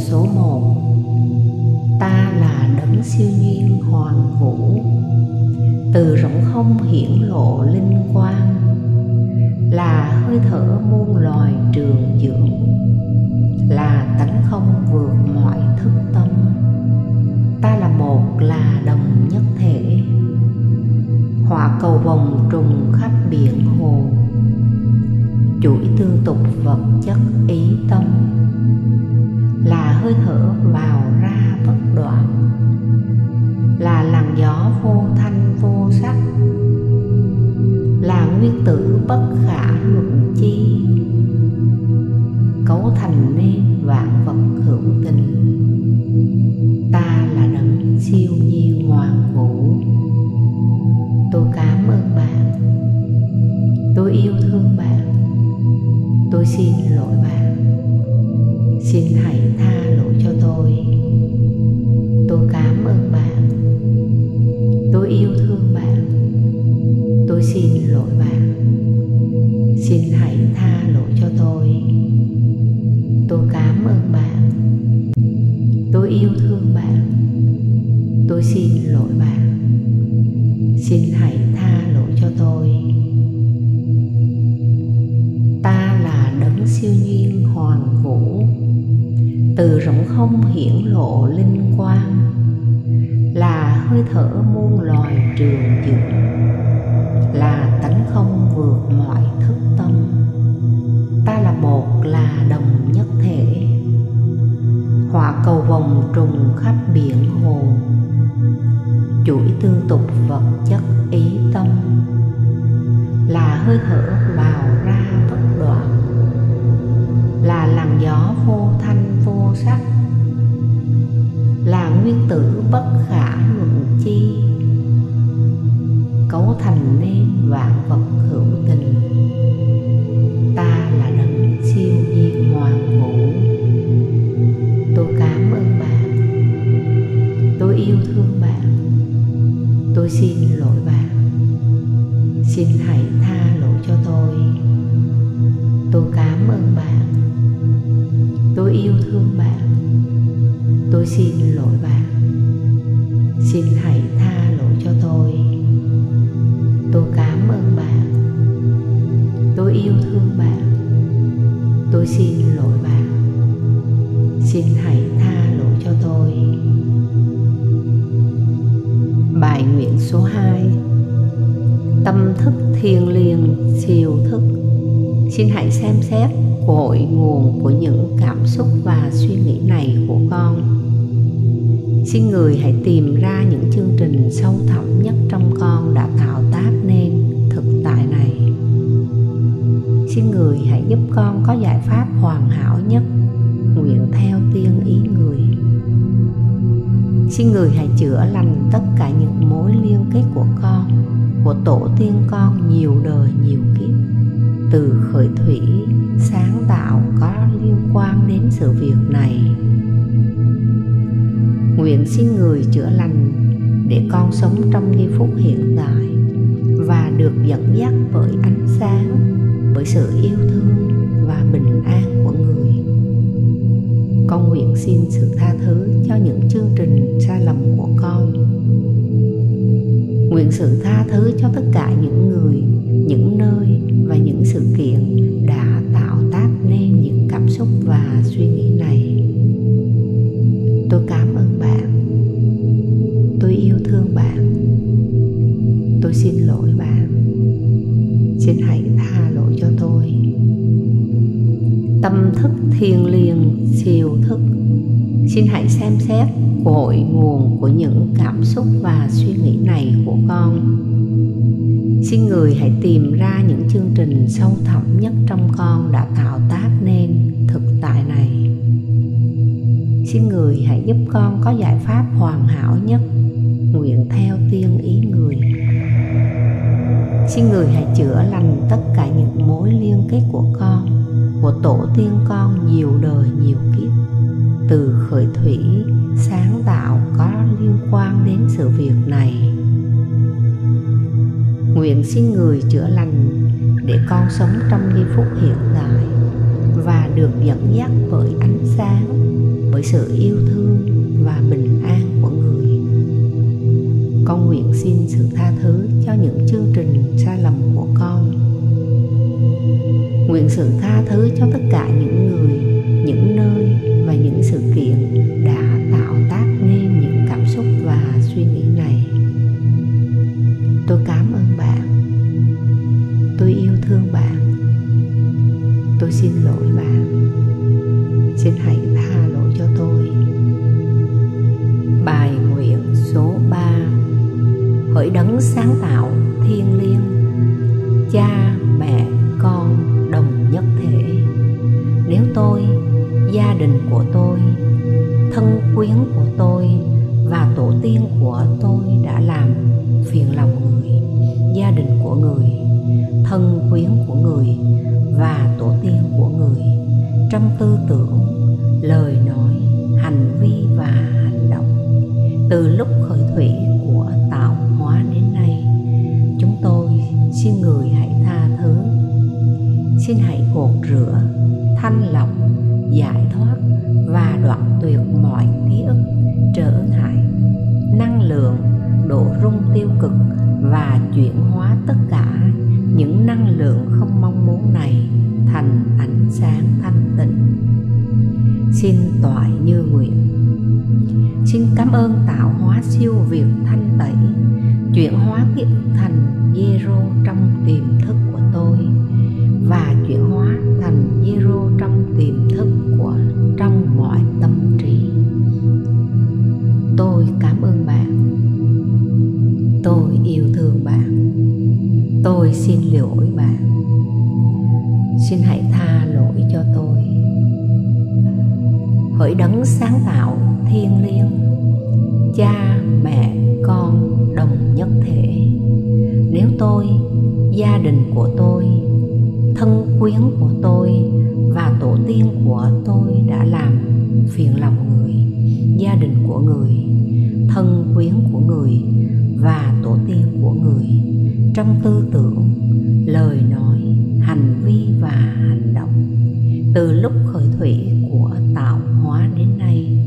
số một. Ta là đấng siêu nhiên hoàng vũ, từ rỗng không hiển lộ linh quang, là hơi thở muôn loài trường dưỡng, là tánh không vượt mọi thức tâm. Ta là một là đồng nhất thể họa cầu vòng trùng khắp biển hồ. Chuỗi tương tục vật chất ý tâm bất khả luận chi. Xin hãy tha lỗi cho tôi. Ta là đấng siêu nhiên hoàng vũ, từ rỗng không hiển lộ linh quang, là hơi thở muôn loài trường dựng là tánh không vượt mọi thức tâm. Ta là một là đồng nhất thể họa cầu vòng trùng khắp biển hồ chuỗi tương tục vật chất ý tâm. Là hơi thở vào ra bất đoạn là làn gió vô thanh vô sắc. Là nguyên tử bất khả luận chi. Cấu thành nên vạn vật thương bạn. Tôi xin lỗi bạn. Xin hãy tha lỗi cho tôi. Tôi cảm ơn bạn. Tôi yêu thương bạn. Tôi xin lỗi bạn. Xin hãy tha lỗi cho tôi. Bài nguyện số 2 tâm thức thiêng liêng, siêu thức. Xin hãy xem xét cội nguồn của những cảm xúc và xin người hãy tìm ra những chương trình sâu thẳm nhất trong con đã tạo tác nên thực tại này. Xin người hãy giúp con có giải pháp hoàn hảo nhất, nguyện theo tiên ý người. Xin người hãy chữa lành tất cả những mối liên kết của con, của tổ tiên con nhiều đời nhiều kiếp, từ khởi thủy, sáng tạo có liên quan đến sự việc này nguyện xin người chữa lành để con sống trong giây phút hiện tại và được dẫn dắt bởi ánh sáng, bởi sự yêu thương và bình an của người. Con nguyện xin sự tha thứ cho những chương trình sai lầm của con. Nguyện sự tha thứ xin người hãy tìm ra những chương trình sâu thẳm nhất trong con đã tạo tác nên thực tại này. Xin người hãy giúp con có giải pháp hoàn hảo nhất, nguyện theo tiên ý người. Xin người hãy chữa lành tất cả những mối liên kết của con, của tổ tiên con nhiều đời nhiều kiếp, từ khởi thủy, sáng tạo có liên quan đến sự việc này nguyện xin người chữa lành để con sống trong giây phút hiện tại và được dẫn dắt bởi ánh sáng, bởi sự yêu thương và bình an của người. Con nguyện xin sự tha thứ cho những chương trình sai lầm của con. Nguyện sự tha thứ cho tất cả những người, những nơi và những sự kiện cha, mẹ, con đồng nhất thể. Nếu tôi, gia đình của tôi, thân quyến của tôi mọi ký ức trở ngại, năng lượng, độ rung tiêu cực và chuyển hóa tất cả những năng lượng không mong muốn này thành ánh sáng thanh tịnh. Xin toại như nguyện. Xin cảm ơn tạo hóa siêu việt thanh tẩy, chuyển hóa ký ức thành zero trong tiềm thức của xin lỗi bạn. Xin hãy tha lỗi cho tôi. Hỡi đấng sáng tạo thiên liêng, cha, mẹ, con, đồng nhất thể. Nếu tôi, gia đình của tôi, thân quyến của tôi và tổ tiên của tôi đã làm phiền lòng người, gia đình của người, thân quyến của người và tổ tiên của người, trong tư tưởng lời nói, hành vi và hành động. Từ lúc khởi thủy của tạo hóa đến nay,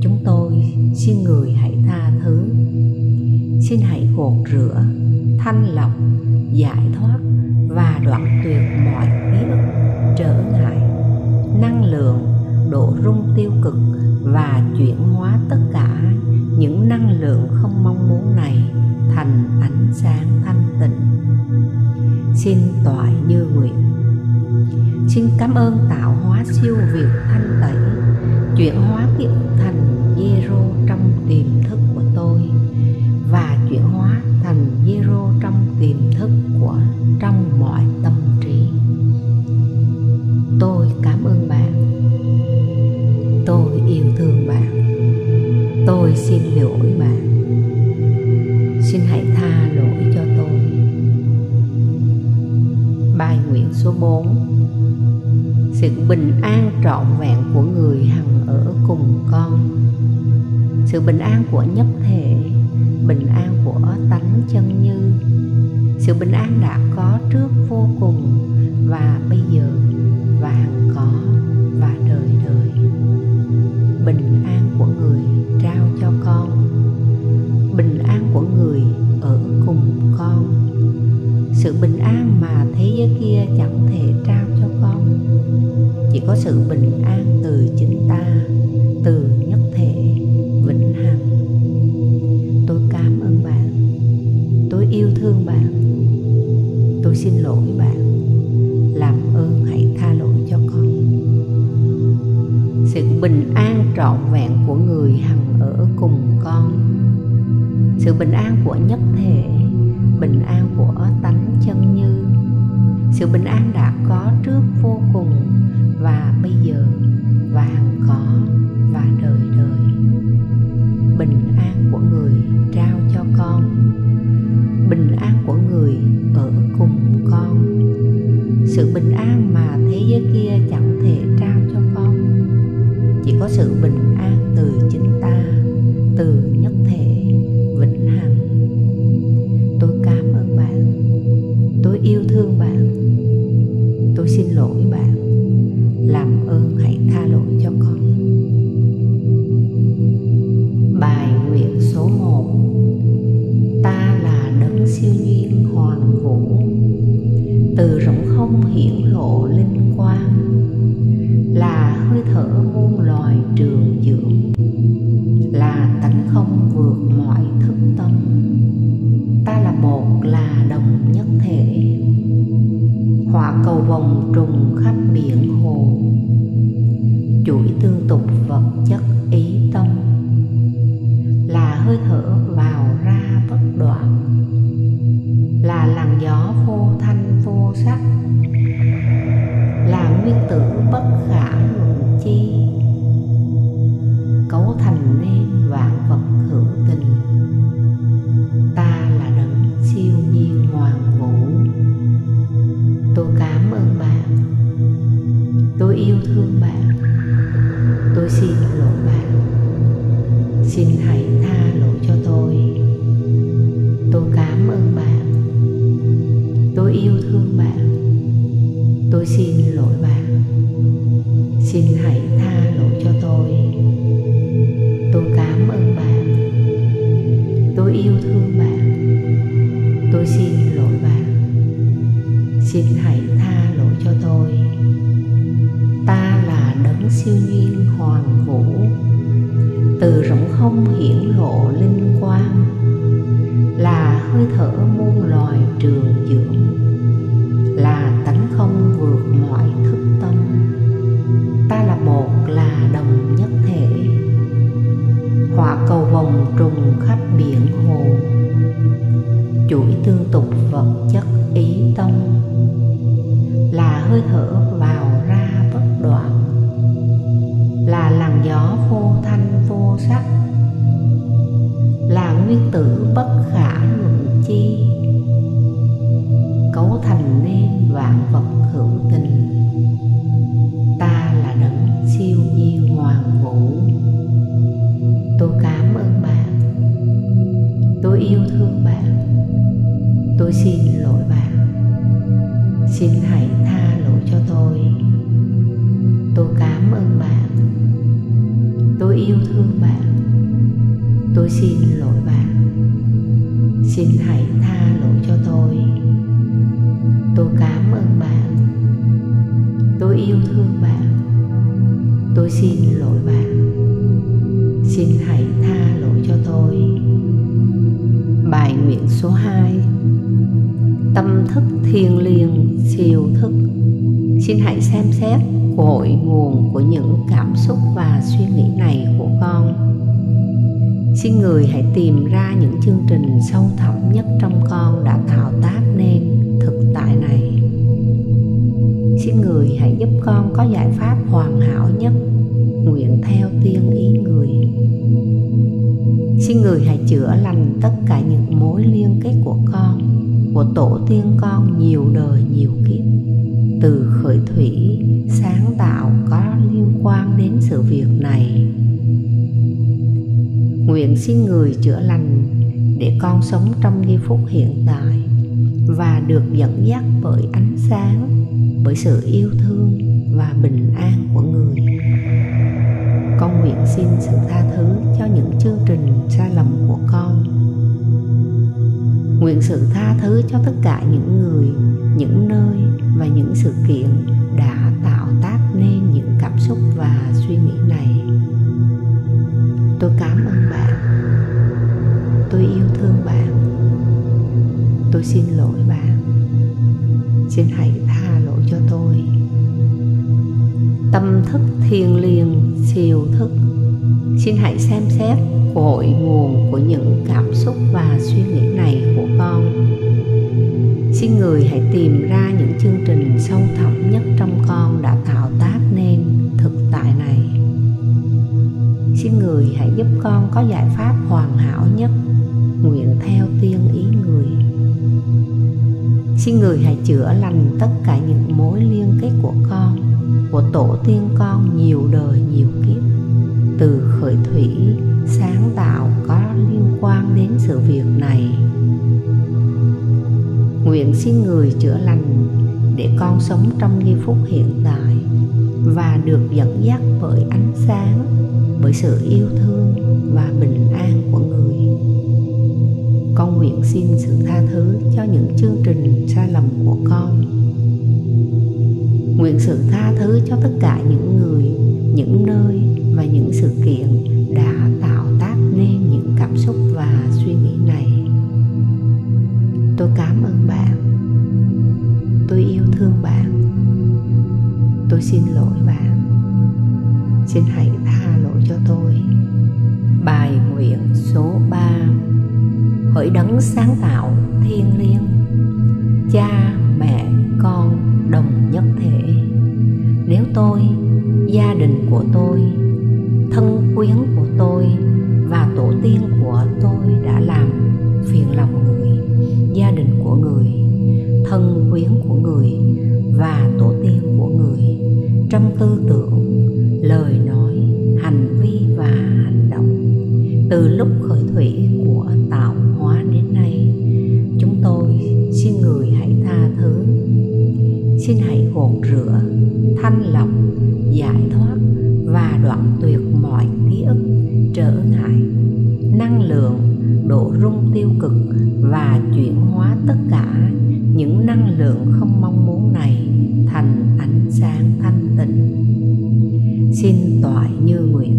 chúng tôi xin người hãy tha thứ. Xin hãy gột rửa, thanh lọc, giải thoát và đoạn tuyệt mọi ký ức trở ngại, năng lượng, độ rung tiêu cực và chuyển hóa tất cả những năng lượng không mong muốn này thành ánh sáng thanh tịnh xin toại như nguyện. Xin cảm ơn tạo hóa siêu việt thanh tẩy, chuyển hóa ký thành zero trong tiềm thức của tôi, và chuyển hóa thành zero trong tiềm thức của trong mọi tâm trí. Tôi cảm ơn bạn. Tôi yêu thương bạn. Tôi xin lỗi bạn. Số 4 sự bình an trọn vẹn của người hằng ở cùng con. Sự bình an của nhất thể, bình an của tánh chân như. Sự bình an đã có trước vô cùng và bây giờ sự bình an mà thế giới kia chẳng thể trao cho con. Chỉ có sự bình an từ chính ta, từ nhất thể, vĩnh hằng. Tôi cảm ơn bạn. Tôi yêu thương bạn. Tôi xin lỗi bạn. Làm ơn hãy tha lỗi cho con. Sự bình an trọn vẹn của người hằng ở cùng con. Sự bình an của nhất thể từ rỗng không hiển lộ linh quang. Tôi xin lỗi bạn. Xin hãy tha lỗi cho tôi. Ta là đấng siêu nhiên hoàn vũ. Từ rỗng không hiển lộ linh quang. Là hơi thở muôn loài trường dưỡng. Sắc. Là nguyên tử bất khả luận chi. Cảm ơn bạn. Tôi yêu thương bạn. Tôi xin lỗi bạn. Xin hãy tha lỗi cho tôi. Bài nguyện số 2 tâm thức thiêng liêng, siêu thức. Xin hãy xem xét cội nguồn của những cảm xúc và suy nghĩ này của con. Xin người hãy tìm ra những chương trình sâu thẳm nhất trong con đã tạo tác nên thực tại này xin người hãy giúp con có giải pháp hoàn hảo nhất. Nguyện theo tiên ý người. Xin người hãy chữa lành tất cả những mối liên kết của con, của tổ tiên con nhiều đời nhiều kiếp. Từ khởi thủy, sáng tạo có liên quan đến sự việc này. Nguyện xin người chữa lành để con sống trong giây phút hiện tại và được dẫn dắt bởi ánh sáng bởi sự yêu thương và bình an của người. Con nguyện xin sự tha thứ cho những chương trình sai lầm của con. Nguyện sự tha thứ cho tất cả những người, những nơi và những sự kiện đã tạo tác nên những cảm xúc và suy nghĩ này. Tôi cảm ơn bạn. Tôi yêu thương bạn. Tôi xin lỗi bạn. Xin hãy thức thiền liền, siêu thức. Xin hãy xem xét cội nguồn của những cảm xúc và suy nghĩ này của con. Xin người hãy tìm ra những chương trình sâu thẳm nhất trong con đã tạo tác nên thực tại này. Xin người hãy giúp con có giải pháp hoàn hảo nhất, nguyện theo tiên ý người xin người hãy chữa lành tất cả những mối liên kết của con, của tổ tiên con nhiều đời nhiều kiếp. Từ khởi thủy, sáng tạo có liên quan đến sự việc này. Nguyện xin người chữa lành để con sống trong giây phút hiện tại và được dẫn dắt bởi ánh sáng, bởi sự yêu thương và bình an của người con nguyện xin sự tha thứ cho những chương trình sai lầm của con. Nguyện sự tha thứ cho tất cả những người, những nơi và những sự kiện đã tạo tác nên những cảm xúc và suy nghĩ này. Tôi cảm ơn bạn. Tôi yêu thương bạn. Tôi xin lỗi bạn. Xin hãy tha lỗi cho tôi. Bài nguyện bởi đấng sáng tạo thiên liêng. Cha, mẹ, con, đồng nhất thể. Nếu tôi, gia đình của tôi xin toại như nguyện.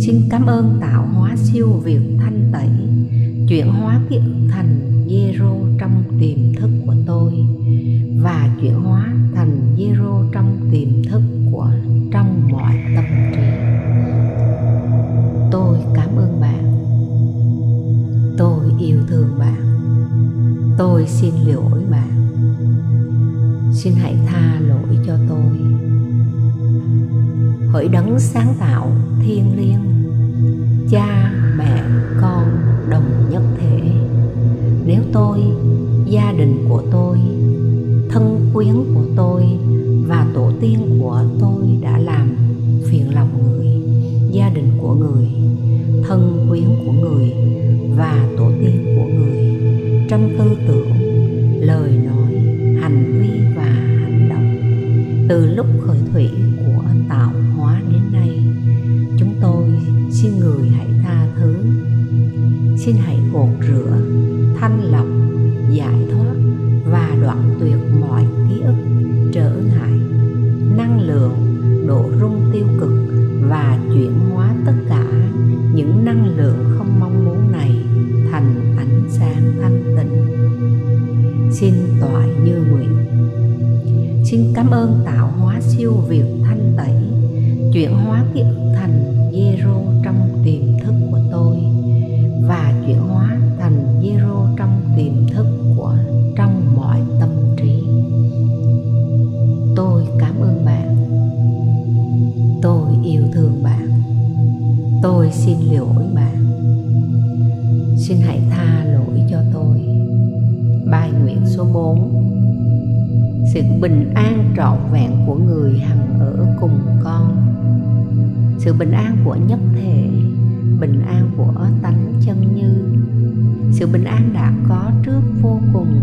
Xin cảm ơn tạo hóa siêu việt thanh tẩy, chuyển hóa ký ức thành zero trong tiềm thức của tôi và chuyển hóa thành zero trong tiềm thức của trong mọi tâm trí. Tôi cảm ơn bạn. Tôi yêu thương bạn. Tôi xin lỗi bạn. Xin hãy tha lỗi cho tôi bởi đấng sáng tạo thiên liêng. Cha, mẹ, con, đồng nhất thể. Nếu tôi, gia đình của tôi, thân quyến của tôi và tổ tiên của tôi đã làm phiền lòng người, gia đình của người, thân quyến của người và tổ rung tiêu cực và chuyển hóa tất cả những năng lượng không mong muốn này thành ánh sáng thanh tịnh. Xin toại như nguyện. Xin cảm ơn tạo hóa siêu việt thanh tẩy, chuyển hóa ký ức thành zero trong tiềm nguyện số 4 sự bình an trọn vẹn của người hằng ở cùng con. Sự bình an của nhất thể, bình an của tánh chân như. Sự bình an đã có trước vô cùng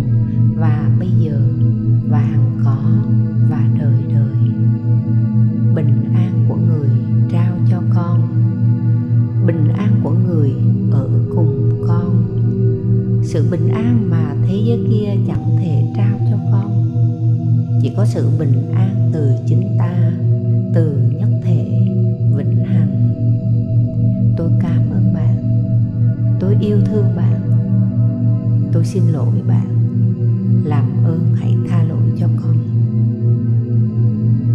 và bây giờ và hằng có và đời đời. Bình an sự bình an mà thế giới kia chẳng thể trao cho con. Chỉ có sự bình an từ chính ta, từ nhất thể, vĩnh hằng. Tôi cảm ơn bạn. Tôi yêu thương bạn. Tôi xin lỗi bạn. Làm ơn hãy tha lỗi cho con.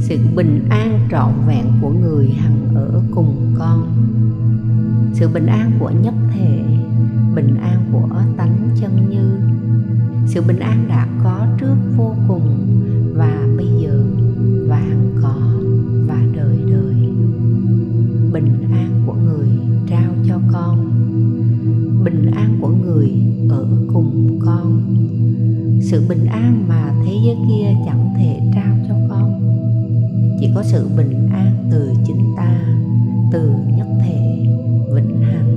Sự bình an trọn vẹn của người hằng ở cùng con sự bình an của nhất thể, bình an của tánh chân như. Sự bình an đã có trước vô cùng và bây giờ và hằng có và đời đời. Bình an của người trao cho con. Bình an của người ở cùng con. Sự bình an mà thế giới kia chẳng thể trao cho con. Chỉ có sự bình an từ chính ta, từ nhất thể vĩnh hằng.